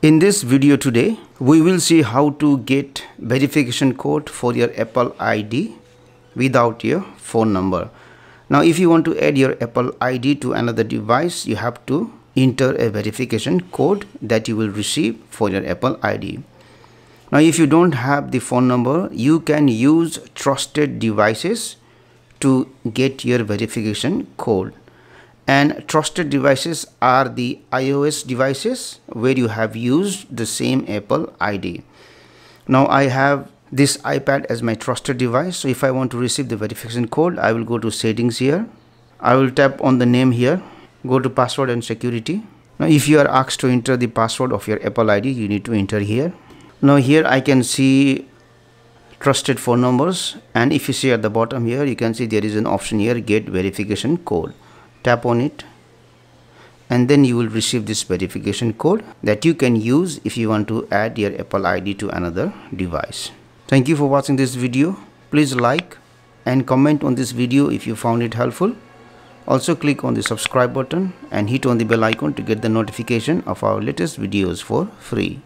In this video today, we will see how to get verification code for your Apple ID without your phone number. Now if you want to add your Apple ID to another device, you have to enter a verification code that you will receive for your Apple ID. Now if you don't have the phone number, you can use trusted devices to get your verification code and trusted devices are the iOS devices where you have used the same Apple ID. Now I have this iPad as my trusted device. So if I want to receive the verification code, I will go to settings here. I will tap on the name here, go to password and security. Now if you are asked to enter the password of your Apple ID, you need to enter here. Now here I can see trusted phone numbers and if you see at the bottom here, you can see there is an option here, get verification code tap on it and then you will receive this verification code that you can use if you want to add your Apple ID to another device. Thank you for watching this video. Please like and comment on this video if you found it helpful. Also click on the subscribe button and hit on the bell icon to get the notification of our latest videos for free.